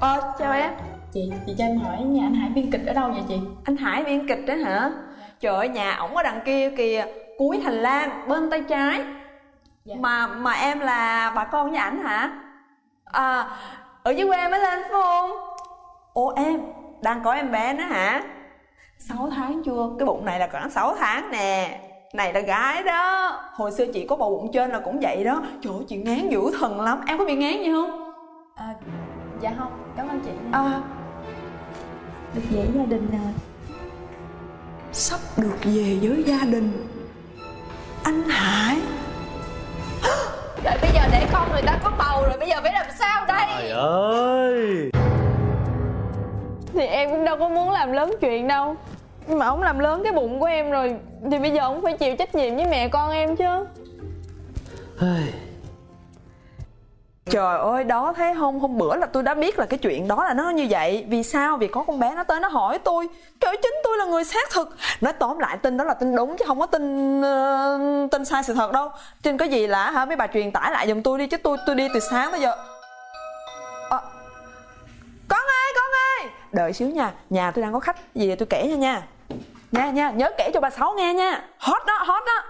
Ờ chào em. Chị, chị cho em hỏi nhà anh Hải biên kịch ở đâu vậy chị? Anh Hải biên kịch đó hả? Trời ơi nhà ổng ở đằng kia kìa Cuối hành lang bên tay trái. Dạ. Mà mà em là bà con với ảnh hả? À ở dưới quê mới lên phải không? Ồ em đang có em bé nữa hả? 6 tháng chưa? Cái bụng này là khoảng 6 tháng nè. Này là gái đó. Hồi xưa chị có bầu bụng trên là cũng vậy đó. Trời ơi chị ngán dữ thần lắm. Em có bị ngán gì không? À, dạ không, cảm ơn chị. À Được về gia đình rồi. sắp được về với gia đình. Anh hải. Rồi bây giờ để con người ta có bầu rồi bây giờ phải làm sao đây? Trời ơi! Thì em cũng đâu có muốn làm lớn chuyện đâu. Nhưng mà ông làm lớn cái bụng của em rồi thì bây giờ ông phải chịu trách nhiệm với mẹ con em chứ trời ơi đó thấy không hôm bữa là tôi đã biết là cái chuyện đó là nó như vậy. Vì sao? Vì có con bé nó tới nó hỏi tôi. Trời chính tôi là người xác thực. Nói tóm lại tin đó là tin đúng chứ không có tin uh, tin sai sự thật đâu. Tin có gì là hả mấy bà truyền tải lại giùm tôi đi chứ tôi tôi đi từ sáng tới giờ. À, con ơi con ơi! Đợi xíu nha nhà tôi đang có khách gì tôi kể nha nha. Nha nha nhớ kể cho bà sáu nghe nha. Hot đó hot đó.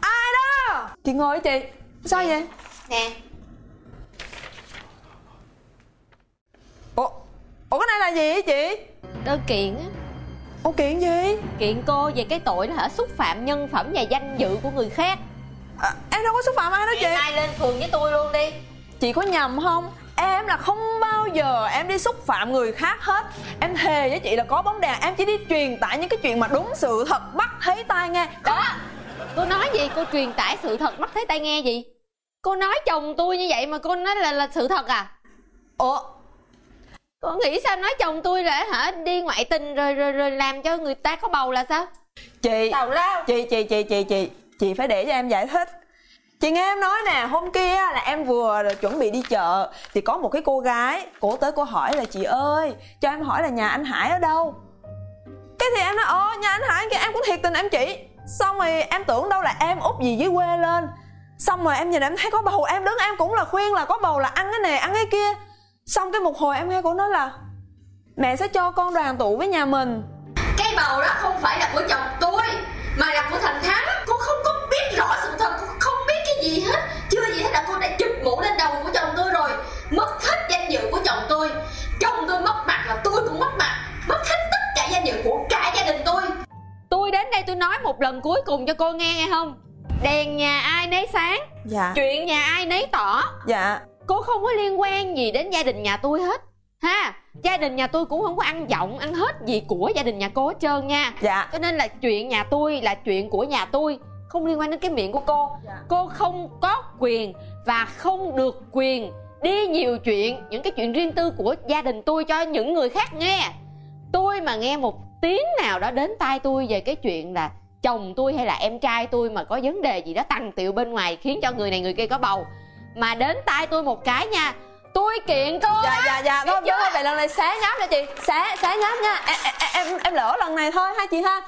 Ai đó? Chị ngồi chị sao vậy? Nè. Ủa ủa cái này là gì vậy chị? Đơn kiện á. Ủa kiện gì? Kiện cô về cái tội là hả? Xúc phạm nhân phẩm và danh dự của người khác. À, em đâu có xúc phạm ai đâu chị. ngày mai lên phường với tôi luôn đi. Chị có nhầm không? Em là không bao giờ em đi xúc phạm người khác hết. Em thề với chị là có bóng đèn em chỉ đi truyền tải những cái chuyện mà đúng sự thật mắt thấy tai nghe. Đó. Cô nói gì? Cô truyền tải sự thật mắt thấy tai nghe gì cô nói chồng tôi như vậy mà cô nói là là sự thật à? Ủa? Cô nghĩ sao nói chồng tôi là hả? Đi ngoại tình rồi rồi rồi làm cho người ta có bầu là sao? Chị tào lao chị chị chị chị chị chị phải để cho em giải thích. Chị nghe em nói nè hôm kia là em vừa chuẩn bị đi chợ thì có một cái cô gái cổ tới cô hỏi là chị ơi cho em hỏi là nhà anh hải ở đâu? Cái thì em nói ồ nhà anh hải kia em cũng thiệt tình em chỉ. Xong rồi em tưởng đâu là em út gì dưới quê lên xong rồi em nhìn em thấy có bầu em đứng em cũng là khuyên là có bầu là ăn cái này ăn cái kia. Xong cái một hồi em nghe cô nói là mẹ sẽ cho con đoàn tụ với nhà mình. Cái bầu đó không phải là của chồng tôi mà là của thành thắng. Cô không có biết rõ sự thật cô không biết cái gì hết. Chưa gì hết là cô đã chụp mũ lên đầu của chồng tôi rồi mất hết danh dự của chồng tôi. Chồng tôi mất mặt là tôi cũng mất mặt mất hết tất cả danh dự của cả gia đình tôi. Tôi đến đây tôi nói một lần cuối cùng cho cô nghe nghe không đèn nhà ai nấy sáng. Dạ. Chuyện nhà ai nấy tỏ. Dạ. Cô không có liên quan gì đến gia đình nhà tôi hết. Ha gia đình nhà tôi cũng không có ăn giọng ăn hết gì của gia đình nhà cô hết trơn nha. Dạ. Cho nên là chuyện nhà tôi là chuyện của nhà tôi không liên quan đến cái miệng của cô. Dạ. cô không có quyền và không được quyền đi nhiều chuyện những cái chuyện riêng tư của gia đình tôi cho những người khác nghe. Tôi mà nghe một tiếng nào đó đến tai tôi về cái chuyện là chồng tôi hay là em trai tôi mà có vấn đề gì đó tăng tiệu bên ngoài khiến cho người này người kia có bầu. Mà đến tai tôi một cái nha tôi kiện cô dạ dạ dạ thôi Biết chưa? thôi vậy lần này xé nháp nha chị xé xé nháp nha. Em em em, em lỡ lần này thôi ha chị ha.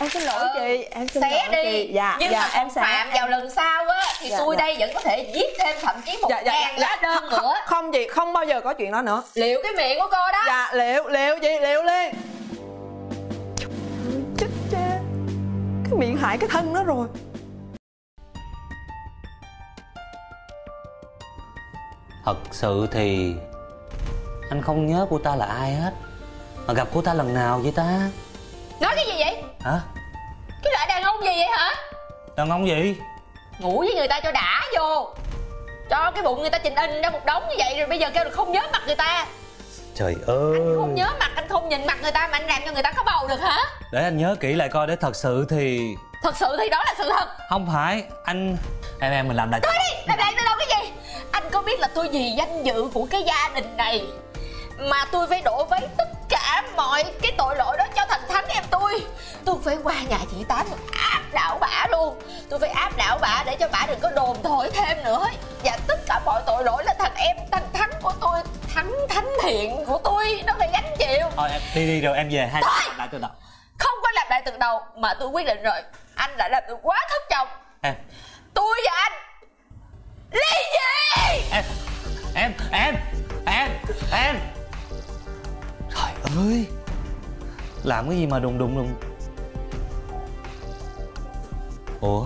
Em xin lỗi Ừ. chị em xin xé lỗi đi. chị. Dạ nhưng dạ mà em xé phạm vào lần sau á thì Dạ, tôi dạ. đây vẫn có thể viết thêm thậm chí một dạ dạ ngàn lá đơn không, nữa. không chị không bao giờ có chuyện đó nữa. Liệu cái miệng của cô đó. Dạ liệu liệu chị liệu liền cái miệng hại cái thân nó rồi. Thật sự thì Anh không nhớ cô ta là ai hết. Mà gặp cô ta lần nào vậy ta? Nói cái gì vậy? Hả? Cái loại đàn ông gì vậy hả? Đàn ông gì? Ngủ với người ta cho đã vô. Cho cái bụng người ta trình in ra một đống như vậy rồi bây giờ kêu là không nhớ mặt người ta. Trời ơi không nhớ mặt anh nhìn mặt người ta mà anh làm cho người ta có bầu được hả? Để anh nhớ kỹ lại coi để thật sự thì thật sự thì đó là sự thật. Không phải Anh Em em mình làm lại Thôi đi làm lại từ đâu cái gì? Anh có biết là tôi vì danh dự của cái gia đình này mà tôi phải đổ vấy tất cả mọi cái tội lỗi đó cho thằng thắng em tôi. Tôi phải qua nhà chị tám tôi áp đảo bả luôn. Tôi phải áp đảo bả để cho bả đừng có đồn thổi thêm nữa. Và tất cả mọi tội lỗi là thằng em thằng thắng của tôi thắng thánh thiện của tôi nó phải gánh chịu thôi em đi đi rồi em về hai thôi! lại từ đầu. Không có làm lại từ đầu mà tôi quyết định rồi. Anh đã làm tôi quá thất vọng. Em. Tôi và anh. Ly dị! Em em em em em. Trời ơi! Làm cái gì mà đùng đùng đùng? Ủa?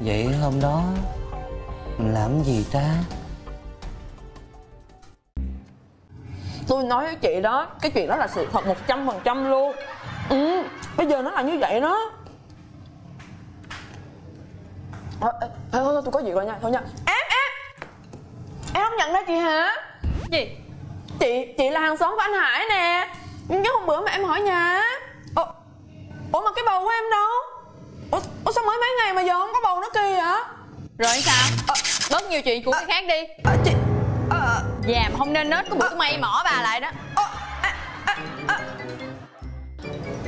Vậy hôm đó mình làm gì ta? Tôi nói với chị đó cái chuyện đó là sự thật một trăm phần trăm luôn. Ừ bây giờ nó là như vậy đó. Ờ, ê, ê, thôi, thôi, tôi có việc rồi nha thôi nha. Em em em không nhận ra chị hả? Gì? chị chị là hàng xóm của anh hải nè. Nhớ hôm bữa mà em hỏi nhà ủa, ủa mà cái bầu của em đâu? Ủa, ủa sao mới mấy ngày mà giờ không có bầu nó kỳ vậy Rồi sao? Bớt nhiều chuyện của người khác đi. à, chị à, Già mà không nên nết có bụi mây mỏ bà lại đó.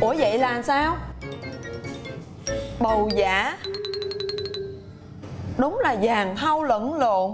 Ủa vậy là sao? Bầu giả. Đúng là vàng thau lẫn lộn